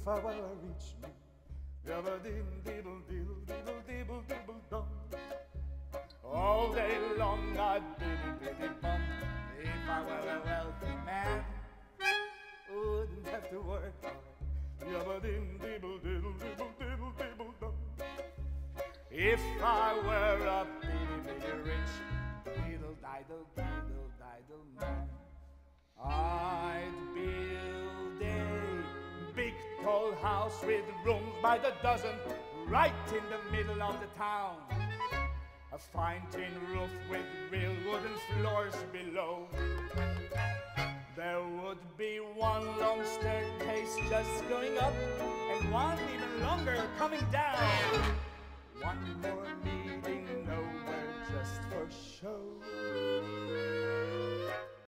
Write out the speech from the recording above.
if I were rich man. Dim diddle diddle diddle dibble dibble dum. All day long I'd biddy biddy bum. If I were a wealthy man, wouldn't have to work hard. Dibble diddle dibble dibble dibble dum. If I were a bitty bitty rich diddle diddle diddle diddle man, house with rooms by the dozen right in the middle of the town. A fine tin roof with real wooden floors below. There would be one long staircase just going up and one even longer coming down. One more meeting nowhere just for show.